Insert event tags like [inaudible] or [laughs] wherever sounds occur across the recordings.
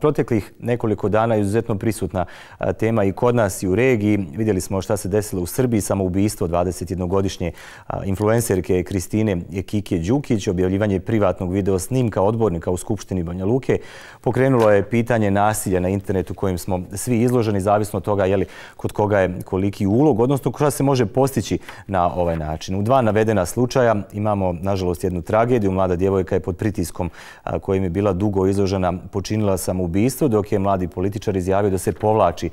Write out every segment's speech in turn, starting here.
proteklih nekoliko dana izuzetno prisutna tema i kod nas i u regiji. Vidjeli smo šta se desilo u Srbiji, samo ubijstvo 21-godišnje influencerke Kristine Kike Đukić, objavljivanje privatnog video snimka odbornika u Skupštini Banja Luke. Pokrenulo je pitanje nasilja na internetu kojim smo svi izloženi, zavisno od toga kod koga je koliki ulog, odnosno koja se može postići na ovaj način. U dva navedena slučaja imamo, nažalost, jednu tragediju. Mlada djevojka je pod pritiskom kojim je bila dugo izložena, počinila samoubistvo, dok je mladi političar izjavio da se povlači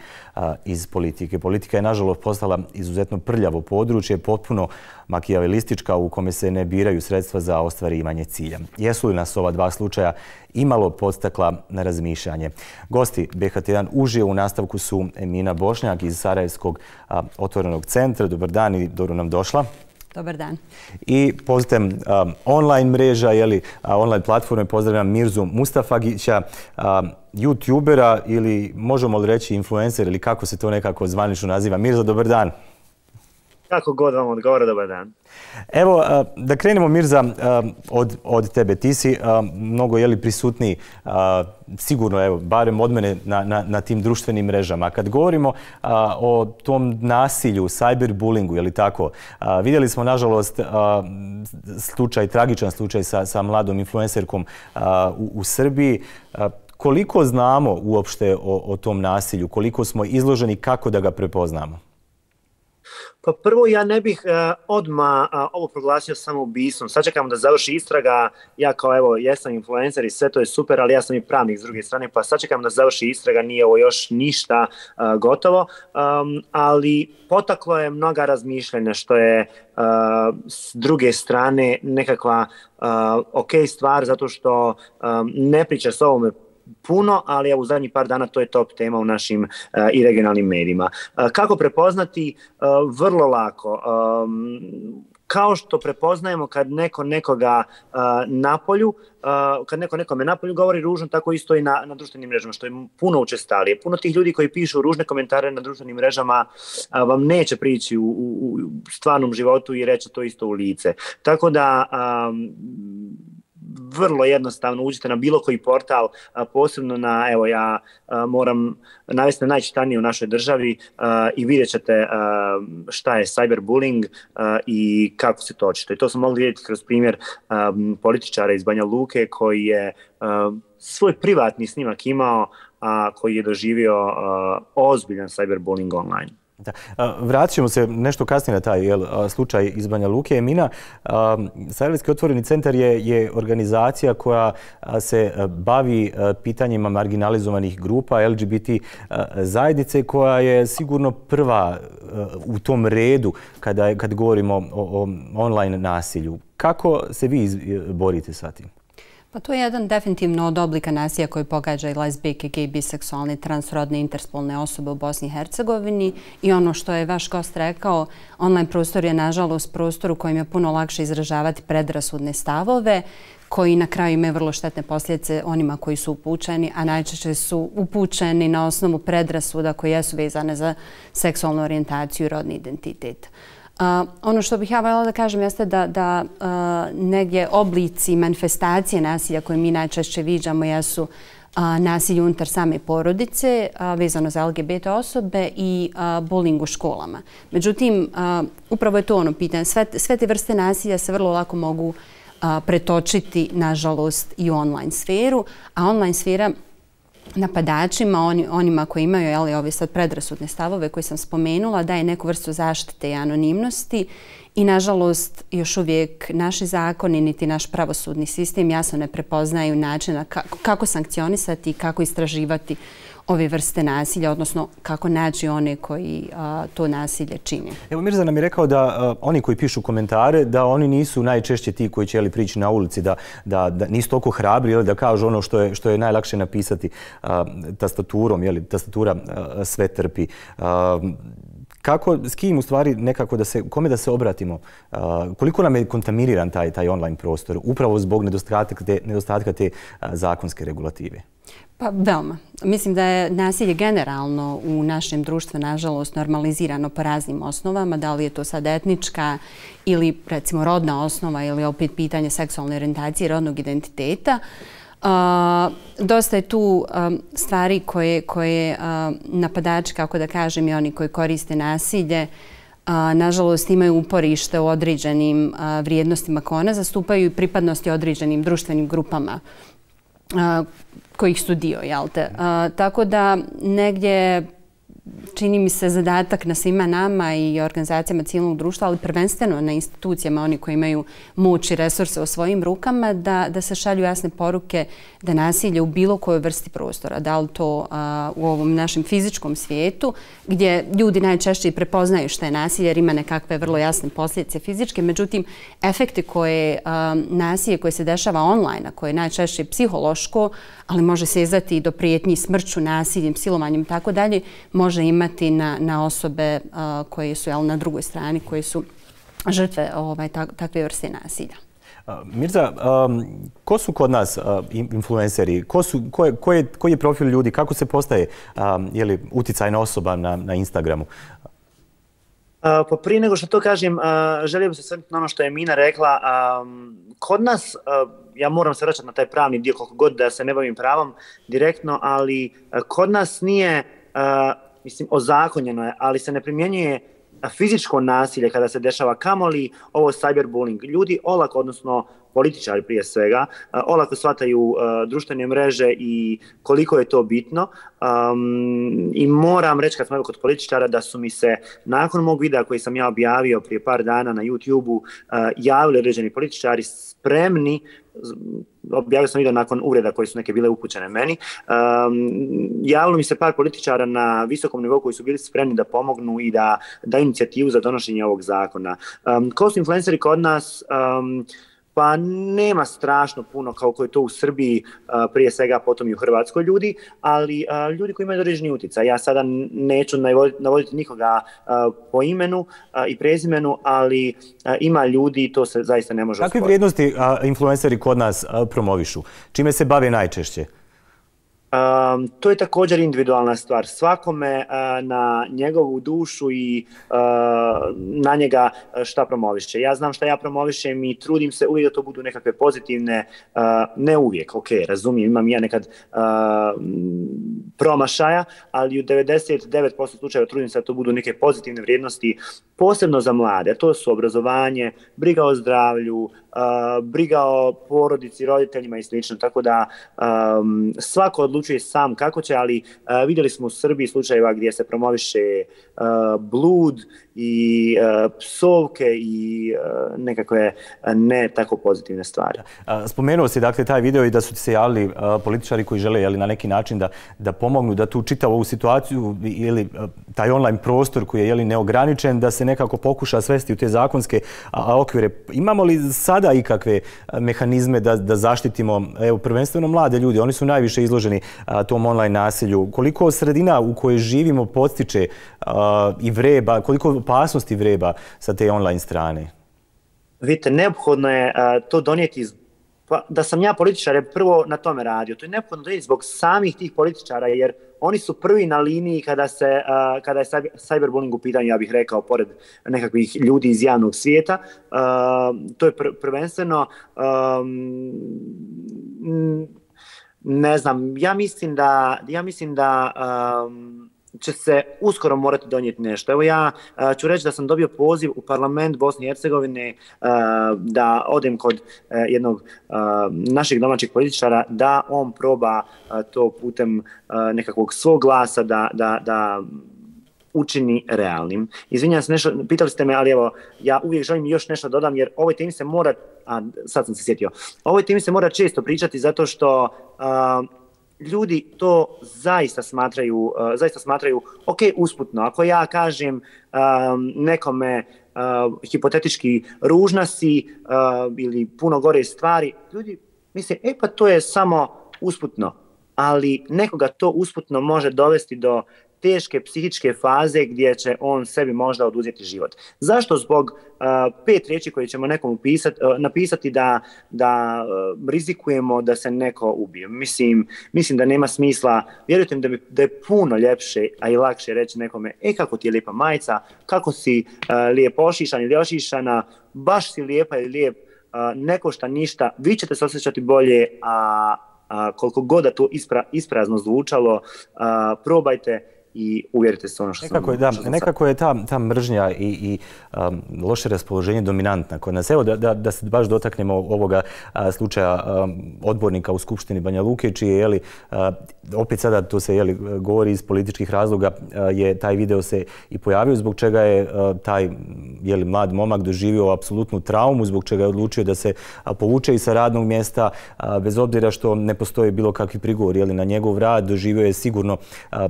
iz politike. Politika je, nažalost, postala izuzetno prljavo područje, potpuno makijavelistička u kome se ne biraju sredstva za ostvarivanje cilja. Jesu li nas ova dva slučaja imalo podstakla na razmišljanje? Gosti BHT1 užije u nastavku su Emina Bošnjak iz Sarajevskog otvorenog centra. Dobar dan i dobro nam došla. Dobar dan. I pozitem um, online mreža, online platforme, pozdravljam Mirzu Mustafagića, youtubera ili možemo li reći influencer ili kako se to nekako zvanično naziva. Mirza, dobar dan. Kako god vam odgovara, dobar dan. Evo, da krenemo Mirza od od tebe. Ti si mnogo jeli, prisutniji, sigurno, evo, barem od mene na na, na tim društvenim mrežama. Kad govorimo o tom nasilju, cyberbullingu, je li tako, vidjeli smo, nažalost, slučaj, tragičan slučaj sa sa mladom influencerkom u u Srbiji. Koliko znamo uopšte o, o tom nasilju? Koliko smo izloženi? Kako da ga prepoznamo? Pa prvo ja ne bih e, uh, odma uh, e, ovo proglasio samo ubistvom. Sad čekamo da završi istraga. Ja kao evo jesam influencer i sve to je super, ali ja sam i pravnik s druge strane, pa sad čekam da završi istraga. Nije ovo još ništa uh, gotovo, um, ali potaklo je mnoga razmišljenja što je uh, s druge strane nekakva uh, ok stvar zato što um, ne priča s ovome puno, ali evo u zadnji par dana to je top tema u našim uh, i regionalnim medijima. Uh, kako prepoznati? Uh, vrlo lako. Um, kao što prepoznajemo kad neko nekoga uh, napolju, uh, kad neko nekome napolju govori ružno, tako isto i na, na društvenim mrežama, što je puno učestalije. Puno tih ljudi koji pišu ružne komentare na društvenim mrežama uh, vam neće prići u, u, u stvarnom životu i reći to isto u lice. Tako da... Um, vrlo jednostavno uđite na bilo koji portal, posebno na, evo ja moram navesti na najčitanije u našoj državi i vidjet ćete šta je cyberbullying i kako se to očito. I to smo mogli vidjeti kroz primjer političara iz Banja Luke koji je svoj privatni snimak imao, a koji je doživio ozbiljan cyberbullying online. Da. Vratit ćemo se nešto kasnije na taj jel, slučaj iz Banja Luke. Emina, Sarajevski otvoreni centar je, je organizacija koja se bavi pitanjima marginalizovanih grupa LGBT zajednice koja je sigurno prva u tom redu kada, kad govorimo o, o online nasilju. Kako se vi borite sa tim? Pa to je jedan definitivno od oblika nasilja koji pogađa i lesbijke, gej, biseksualne, transrodne, interspolne osobe u Bosni i Hercegovini. I ono što je vaš gost rekao, online prostor je nažalost prostor u kojem je puno lakše izražavati predrasudne stavove koji na kraju imaju vrlo štetne posljedice onima koji su upućeni, a najčešće su upućeni na osnovu predrasuda koje jesu vezane za seksualnu orijentaciju i rodni identitet. Uh, ono što bih ja voljela da kažem jeste da, da uh, negdje oblici manifestacije nasilja koje mi najčešće viđamo jesu uh, nasilje unutar same porodice vezano za LGBT osobe i bullying u školama. Međutim, upravo je to ono pitanje. Sve, sve te vrste nasilja se vrlo lako mogu pretočiti, nažalost, i u online sferu, a online sfera napadačima, oni, onima koji imaju jeli, ove sad predrasudne stavove koje sam spomenula, daje neku vrstu zaštite i anonimnosti. I nažalost još uvijek naši zakoni niti naš pravosudni sistem jasno ne prepoznaju načina kako, kako sankcionisati i kako istraživati ove vrste nasilja, odnosno kako naći one koji a, to nasilje čine. Evo Mirza nam je rekao da a, oni koji pišu komentare, da oni nisu najčešće ti koji će li prići na ulici, da, da, da nisu toliko hrabri ili da kažu ono što je, što je najlakše napisati a, tastaturom, jeli, tastatura a, sve trpi. A, kako, s kim u stvari nekako da se, kome da se obratimo? Uh, koliko nam je kontaminiran taj, taj online prostor upravo zbog nedostatka te, nedostatka te uh, zakonske regulative? Pa veoma. Mislim da je nasilje generalno u našem društvu nažalost normalizirano po raznim osnovama, da li je to sad etnička ili recimo rodna osnova ili opet pitanje seksualne orientacije rodnog identiteta. dosta je tu stvari koje, koje napadači, kako da kažem, i oni koji koriste nasilje, nažalost imaju uporište u određenim vrijednostima koje one zastupaju i pripadnosti određenim društvenim grupama kojih su dio. Jel te? Tako da negdje čini mi se zadatak na svima nama i organizacijama civilnog društva, ali prvenstveno na institucijama, oni koji imaju moć i resurse u svojim rukama, da, da se šalju jasne poruke da nasilje u bilo kojoj vrsti prostora, da li to a, u ovom našem fizičkom svijetu, gdje ljudi najčešće prepoznaju što je nasilje, jer ima nekakve vrlo jasne posljedice fizičke, međutim, efekte koje a, nasilje koje se dešava online, a koje je najčešće psihološko, ali može se izati i do prijetnji smrću, nasiljem, silovanjem i tako dalje, može imati na, na osobe uh, koje su jel, na drugoj strani, koje su žrtve ovaj, tak, takve vrste nasilja. Mirza, um, ko su kod nas uh, influenceri? Ko su, ko, je, ko, je, koji je profil ljudi? Kako se postaje um, jeli, uticajna osoba na, na Instagramu? Uh, pa prije nego što to kažem, uh, želio bih se svrniti na ono što je Mina rekla. Um, kod nas, uh, ja moram se vraćati na taj pravni dio koliko god da se ne bavim pravom direktno, ali uh, kod nas nije, uh, mislim, ozakonjeno je, ali se ne primjenjuje fizičko nasilje kada se dešava kamoli, ovo cyberbullying. Ljudi olako, odnosno političari prije svega, olako shvataju društvene mreže i koliko je to bitno. Um, I moram reći kad smo evo kod političara da su mi se nakon mog videa koji sam ja objavio prije par dana na YouTube-u uh, javili određeni političari spremni objavio sam video nakon uvreda koje su neke bile upućene meni. Um, javilo mi se par političara na visokom nivou koji su bili spremni da pomognu i da da inicijativu za donošenje ovog zakona. Um, ko su influenceri kod nas? Um, Pa nema strašno puno kao koje je to u Srbiji, prije svega potom i u Hrvatskoj ljudi, ali ljudi koji imaju određeni utjecaj. Ja sada neću navoditi nikoga po imenu i prezimenu, ali ima ljudi i to se zaista ne može Kakve vrijednosti influenceri kod nas promovišu? Čime se bave najčešće? Um, to je također individualna stvar. Svakome uh, na njegovu dušu i uh, na njega eh, šta promoviše. Ja znam šta ja promovišem i trudim se uvijek da to budu nekakve pozitivne, uh, ne uvijek, ok, razumijem, imam ja nekad uh, promašaja, ali u 99% slučajeva trudim se da to budu neke pozitivne vrijednosti, posebno za mlade. To su obrazovanje, briga o zdravlju, uh, briga o porodici, roditeljima i slično. Tako da um, svako odlučuje sam kako će, ali uh, vidjeli smo u Srbiji slučajeva gdje se promoviše uh, blud i uh, psovke i uh, nekakve e, ne tako pozitivne stvari. Spomenuo si dakle taj video i da su se javili uh, političari koji žele jeli, na neki način da, da pomognu da tu čitavu ovu situaciju ili taj online prostor koji je jeli, neograničen da se nekako pokuša svesti u te zakonske a, okvire. Imamo li sada ikakve mehanizme da, da zaštitimo evo, prvenstveno mlade ljudi? Oni su najviše izloženi a, tom online nasilju. Koliko sredina u kojoj živimo podstiče a, i vreba, koliko opasnosti vreba sa te online strane? Vidite, neophodno je a, to donijeti iz Pa, da sam ja političar, je prvo na tome radio. To je neophodno donijeti zbog samih tih političara, jer oni su prvi na liniji kada se uh, kada je cyberbullying u pitanju, ja bih rekao, pored nekakvih ljudi iz javnog svijeta. Uh, to je pr prvenstveno um, ne znam, ja mislim da ja mislim da um, će se uskoro morati donijeti nešto. Evo ja uh, ću reći da sam dobio poziv u parlament Bosne i Hercegovine uh, da odem kod uh, jednog uh, naših domaćih političara da on proba uh, to putem uh, nekakvog svog glasa da, da, da učini realnim. Izvinjam se nešto, pitali ste me, ali evo, ja uvijek želim još nešto dodam, jer ovoj temi se mora, a sad sam se sjetio, ovoj temi se mora često pričati zato što uh, ljudi to zaista smatraju, uh, zaista smatraju ok, usputno. Ako ja kažem um, nekome uh, hipotetički ružna si uh, ili puno gore stvari, ljudi misle, e pa to je samo usputno. Ali nekoga to usputno može dovesti do teške psihičke faze gdje će on sebi možda oduzeti život. Zašto? Zbog uh, pet riječi koje ćemo nekom upisat, uh, napisati da, da uh, rizikujemo da se neko ubije. Mislim, mislim da nema smisla, vjerujte mi da, bi, da je puno ljepše, a i lakše reći nekome, e kako ti je lijepa majica, kako si uh, lijepo ošišan ili ošišana, baš si lijepa ili lijep, uh, neko šta ništa, vi ćete se osjećati bolje, a koliko god da to ispra, isprazno zvučalo, uh, probajte i uvjerite se ono što nekako sam... Da, što nekako je ta, ta mržnja i, i um, loše raspoloženje dominantna kod nas. Evo da, da, da se baš dotaknemo ovoga a, slučaja um, odbornika u Skupštini Banja Luke, čiji je, jeli, a, opet sada to se jeli, govori iz političkih razloga, a, je taj video se i pojavio, zbog čega je a, taj jeli, mlad momak doživio apsolutnu traumu, zbog čega je odlučio da se a, povuče i sa radnog mjesta, a, bez obzira što ne postoji bilo kakvi prigovor jeli, na njegov rad, doživio je sigurno a,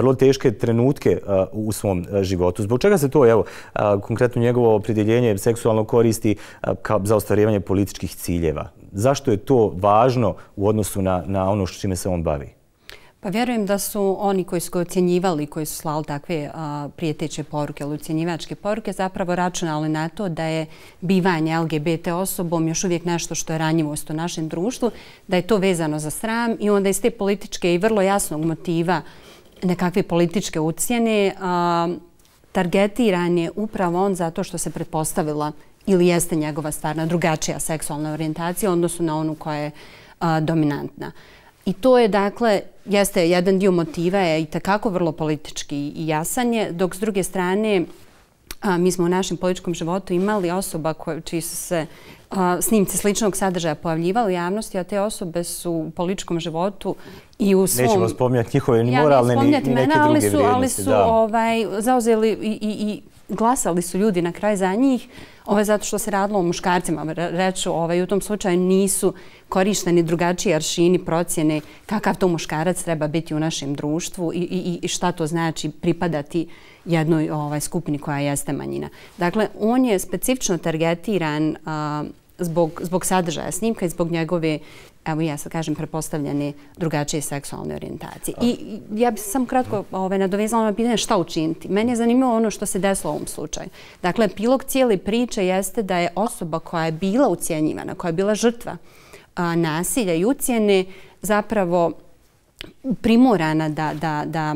vrlo teške trenutke u svom životu. Zbog čega se to, evo, konkretno njegovo opredjeljenje seksualno koristi za ostvarivanje političkih ciljeva? Zašto je to važno u odnosu na, na ono što čime se on bavi? Pa vjerujem da su oni koji su ga ocjenjivali, koji su slali takve a, prijeteće poruke ili ocjenjivačke poruke, zapravo računali na to da je bivanje LGBT osobom još uvijek nešto što je ranjivost u našem društvu, da je to vezano za sram i onda iz te političke i vrlo jasnog motiva nekakve političke ucijene, targetiran je upravo on zato što se pretpostavila ili jeste njegova stvarna drugačija seksualna orijentacija odnosu na onu koja je dominantna. I to je, dakle, jeste jedan dio motiva je i takako vrlo politički i jasanje, dok s druge strane mi smo u našem političkom životu imali osoba čiji su se snimci sličnog sadržaja pojavljivali u javnosti, a te osobe su u političkom životu i u svom... Nećemo spominjati njihove ni moralne, ni, ni neke mene, druge ali su, vrijednosti. Ali su ovaj, zauzeli i, i, i glasali su ljudi na kraj za njih, ovaj, zato što se radilo o muškarcima. Reču, ovaj, u tom slučaju nisu korišteni drugačiji aršini procjene kakav to muškarac treba biti u našem društvu i, i, i šta to znači pripadati jednoj ovaj, skupini koja jeste manjina. Dakle, on je specifično targetiran a, zbog, zbog sadržaja snimka i zbog njegove evo ja sad kažem, prepostavljene drugačije seksualne orijentacije. I ja bih sam kratko ove, nadovezala na pitanje šta učiniti. Meni je zanimljivo ono što se desilo u ovom slučaju. Dakle, pilog cijeli priče jeste da je osoba koja je bila ucijenjivana, koja je bila žrtva a, nasilja i ucijene, zapravo primorana da, da, da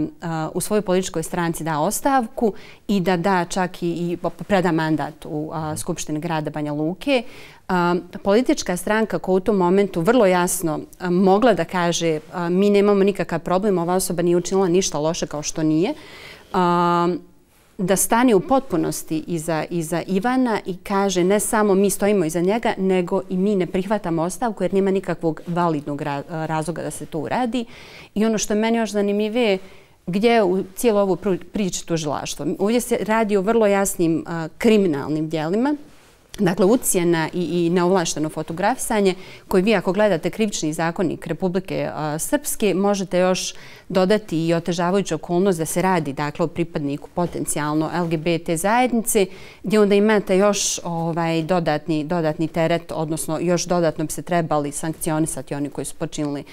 u svojoj političkoj stranci da ostavku i da da čak i, i preda mandat u a, Skupštini grada Banja Luke. Politička stranka koja u tom momentu vrlo jasno mogla da kaže mi nemamo nikakav problem, ova osoba nije učinila ništa loše kao što nije, da stane u potpunosti iza, iza Ivana i kaže ne samo mi stojimo iza njega, nego i mi ne prihvatamo ostavku jer nema nikakvog validnog razloga da se to uradi. I ono što je meni još zanimljivije, gdje je u cijelu ovu priču tužilaštvo. Ovdje se radi o vrlo jasnim kriminalnim dijelima, Dakle, ucijena i, i neovlašteno fotografisanje koji vi ako gledate krivični zakonnik Republike Srpske možete još dodati i otežavajuću okolnost da se radi dakle, o pripadniku potencijalno LGBT zajednice gdje onda imate još ovaj, dodatni, dodatni teret, odnosno još dodatno bi se trebali sankcionisati oni koji su počinili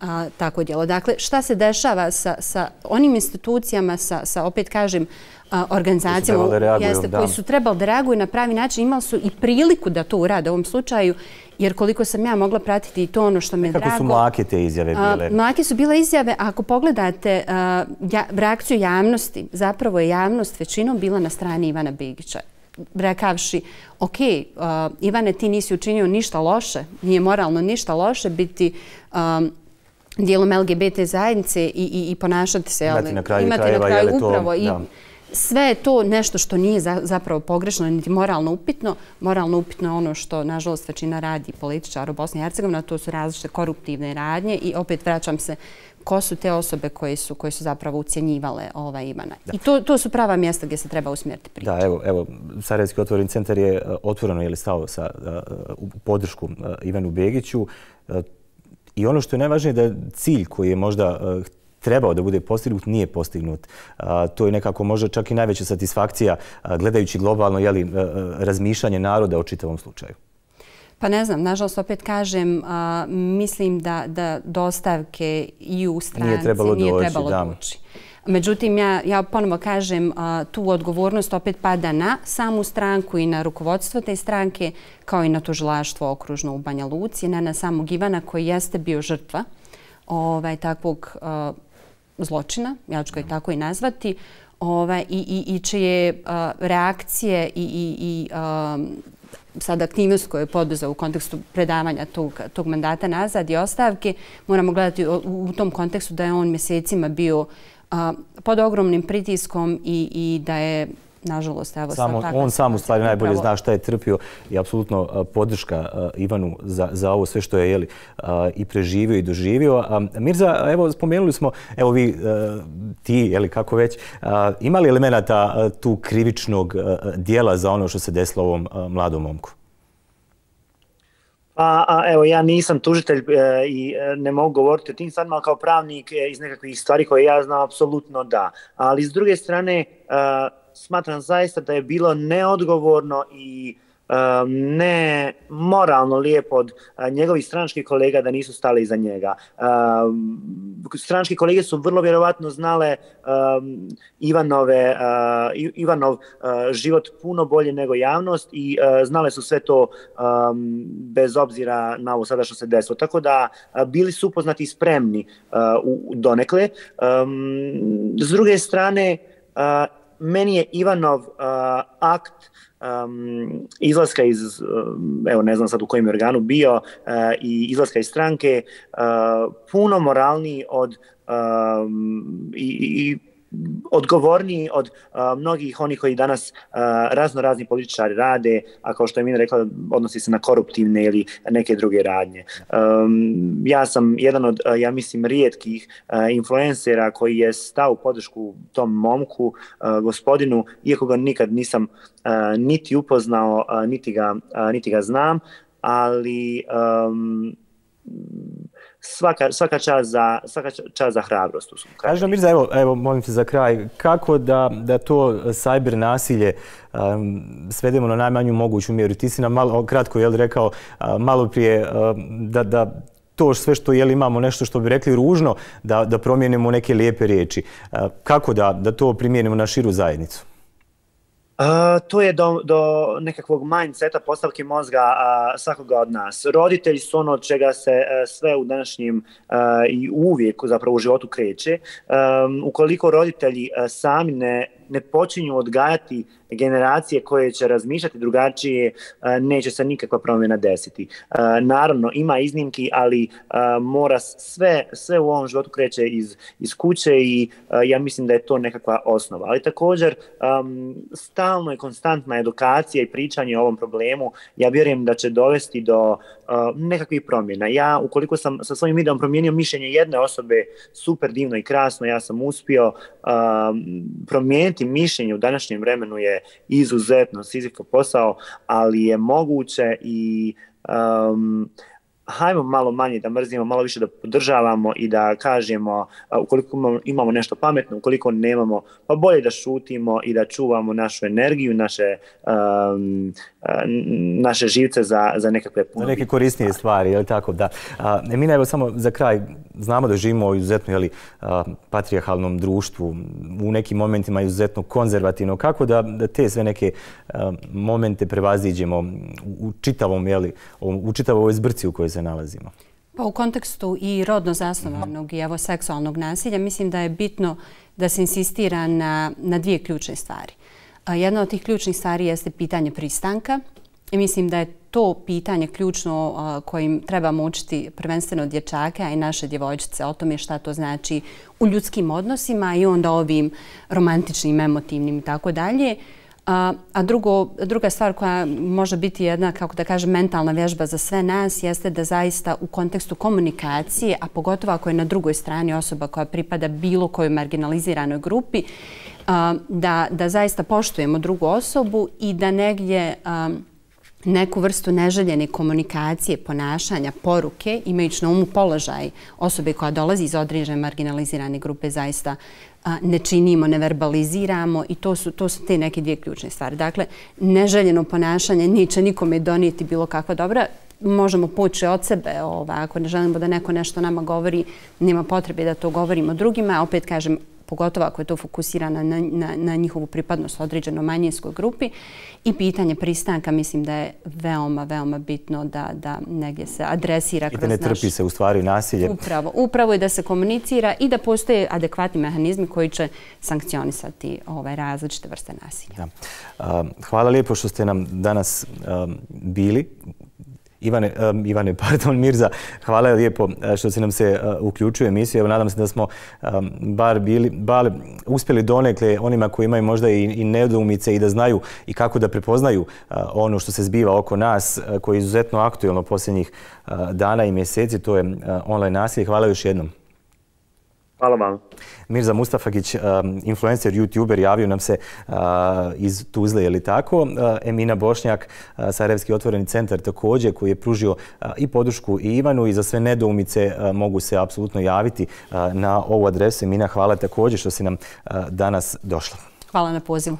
a, tako djelo. Dakle, šta se dešava sa, sa onim institucijama, sa, sa opet kažem, organizacijama jeste, koji su trebali da reaguju na pravi način, imali su i priliku da to urade u ovom slučaju, jer koliko sam ja mogla pratiti i to ono što me drago... Kako su mlake te izjave bile? Mlake su bile izjave, a ako pogledate reakciju javnosti, zapravo je javnost većinom bila na strani Ivana Begića rekavši, ok, Ivane, ti nisi učinio ništa loše, nije moralno ništa loše biti dijelom LGBT zajednice i, i, i ponašati se. Imati na kraju, imati krajeva, na kraju upravo. I, sve je to nešto što nije zapravo pogrešno, niti moralno upitno. Moralno upitno je ono što, nažalost, većina radi političar u Bosni i Hercegovini, to su različite koruptivne radnje i opet vraćam se ko su te osobe koje su, koje su zapravo ucijenjivale ovaj Ivana. I to, to su prava mjesta gdje se treba usmjeriti priču. Da, evo, evo Sarajevski otvoren centar je e, otvoreno ili stao sa, uh, podršku uh, Ivanu Begiću. Uh, I ono što je najvažnije da cilj koji je možda trebao da bude postignut, nije postignut. To je nekako možda čak i najveća satisfakcija gledajući globalno jeli, razmišljanje naroda o čitavom slučaju. Pa ne znam, nažalost opet kažem, mislim da, da dostavke i u stranci nije trebalo, nije doći, trebalo doći. Međutim, ja, ja ponovo kažem, tu odgovornost opet pada na samu stranku i na rukovodstvo te stranke, kao i na tužilaštvo okružno u Banja Luci, ne na samog Ivana koji jeste bio žrtva ovaj, takvog zločina, ja ću ga i tako i nazvati, ovaj, i, i, i čije uh, reakcije i, i, i sad aktivnost koju je poduzao u kontekstu predavanja tog, tog mandata nazad i ostavke, moramo gledati u, u tom kontekstu da je on mjesecima bio a, pod ogromnim pritiskom i, i da je nažalost, evo Samo, sad On sam u stvari najbolje zna šta je trpio i apsolutno podrška Ivanu za, za ovo sve što je jeli, i preživio i doživio. Mirza, evo, spomenuli smo, evo vi, ti, jeli, kako već, imali elemenata tu krivičnog dijela za ono što se desilo ovom mladom momku? A, a evo, ja nisam tužitelj e, i e, ne mogu govoriti o tim stvarima, ali kao pravnik e, iz nekakvih stvari koje ja znam, apsolutno da. Ali s druge strane, e, smatram zaista da je bilo neodgovorno i ne moralno lijepo od e, njegovih stranačkih kolega da nisu stali iza njega. Stranački kolege su vrlo vjerovatno znale Ivanove, e, Ivanov e, život puno bolje nego javnost i znale su sve to bez obzira na ovo sada što se desilo. Tako da bili su upoznati i spremni donekle. S druge strane, meni je Ivanov uh, akt um, izlaska iz, um, evo ne znam sad u kojem organu bio, uh, i izlaska iz stranke, uh, puno moralniji od um, i, i odgovorniji od a, mnogih onih koji danas a, razno razni političari rade, a kao što je Mina rekla, odnosi se na koruptivne ili neke druge radnje. Um, ja sam jedan od, a, ja mislim, rijetkih a, influencera koji je stao u podršku tom momku, a, gospodinu, iako ga nikad nisam a, niti upoznao, a, niti, ga, a, niti ga znam, ali um, svaka, svaka čast za, svaka čast za hrabrost. Kažem, Mirza, evo, evo, molim te za kraj, kako da, da to e, sajber nasilje um, svedemo na najmanju moguću mjeru? Ti si nam malo kratko je rekao uh, malo prije uh, da, da to sve što je imamo nešto što bi rekli ružno, da, da promijenimo neke lijepe riječi. Uh, kako da, da to primijenimo na širu zajednicu? Uh, to je do, do nekakvog mindseta postavke mozga uh, svakoga od nas. Roditelji su ono od čega se uh, sve u današnjem uh, e, i uvijek zapravo u životu kreće. Um, ukoliko roditelji uh, sami ne, ne počinju odgajati generacije koje će razmišljati drugačije, e, neće se nikakva promjena desiti. E, naravno, ima iznimki, ali e, mora sve, sve u ovom životu kreće iz, iz kuće i ja mislim da je to nekakva osnova. Ali također, stalno i konstantna edukacija i pričanje o ovom problemu, ja vjerujem da će dovesti do Uh, nekakvih promjena. Ja, ukoliko sam sa svojim videom promijenio mišljenje jedne osobe, super divno i krasno, ja sam uspio um, promijeniti mišljenje u današnjem vremenu je izuzetno sizifo posao, ali je moguće i um, hajmo malo manje da mrzimo, malo više da podržavamo i da kažemo ukoliko imamo nešto pametno, ukoliko nemamo, pa bolje da šutimo i da čuvamo našu energiju, naše, um, naše živce za, za nekakve puno. Za neke korisnije stvari, je li tako? Da. A, Emina, evo samo za kraj, znamo da živimo u izuzetno jeli, patrijarhalnom društvu, u nekim momentima izuzetno konzervativno. Kako da, da te sve neke a, momente prevaziđemo u čitavom, jeli, u čitavoj zbrci u kojoj se nalazimo? Pa u kontekstu i rodno zasnovanog i evo seksualnog nasilja mislim da je bitno da se insistira na, na dvije ključne stvari. Jedna od tih ključnih stvari jeste pitanje pristanka i mislim da je to pitanje ključno kojim trebamo učiti prvenstveno dječake, a i naše djevojčice o tome šta to znači u ljudskim odnosima i onda ovim romantičnim, emotivnim i tako dalje. A, a drugo, druga stvar koja može biti jedna, kako da kažem, mentalna vježba za sve nas jeste da zaista u kontekstu komunikacije, a pogotovo ako je na drugoj strani osoba koja pripada bilo kojoj marginaliziranoj grupi, a, da, da zaista poštujemo drugu osobu i da negdje a, neku vrstu neželjene komunikacije, ponašanja, poruke, imajući na umu položaj osobe koja dolazi iz određene marginalizirane grupe, zaista ne činimo, ne verbaliziramo i to su, to su te neke dvije ključne stvari. Dakle, neželjeno ponašanje neće nikome donijeti bilo kakva dobra. Možemo poći od sebe, ovaj, ako ne želimo da neko nešto nama govori, nema potrebe da to govorimo drugima. Opet kažem, pogotovo ako je to fokusirano na, na, na njihovu pripadnost određenoj manjinskoj grupi. I pitanje pristanka mislim da je veoma, veoma bitno da, da negdje se adresira kroz naš... I da ne trpi se u stvari nasilje. Upravo, upravo i da se komunicira i da postoje adekvatni mehanizmi koji će sankcionisati ovaj, različite vrste nasilja. Da. Hvala lijepo što ste nam danas bili Ivane, um, Ivane, [laughs] pardon, Mirza, hvala lijepo e, što se nam se e, uh, uključuje emisiju. Evo, nadam se da smo um, bar bili, bar uspjeli donekle onima koji imaju možda i, i nedoumice i da znaju i kako da prepoznaju uh, ono što se zbiva oko nas, uh, koji je izuzetno aktuelno posljednjih uh, dana i mjeseci, to je uh, online nasilje. Hvala još jednom. Hvala vam. Mirza Mustafagić, um, influencer, youtuber, javio nam se uh, iz Tuzle, je li tako? Uh, Emina Bošnjak, uh, Sarajevski otvoreni centar također, koji je pružio i podršku i Ivanu i za sve nedoumice mogu se apsolutno javiti na ovu adresu. Emina, hvala također što si nam danas došla. Hvala na pozivu.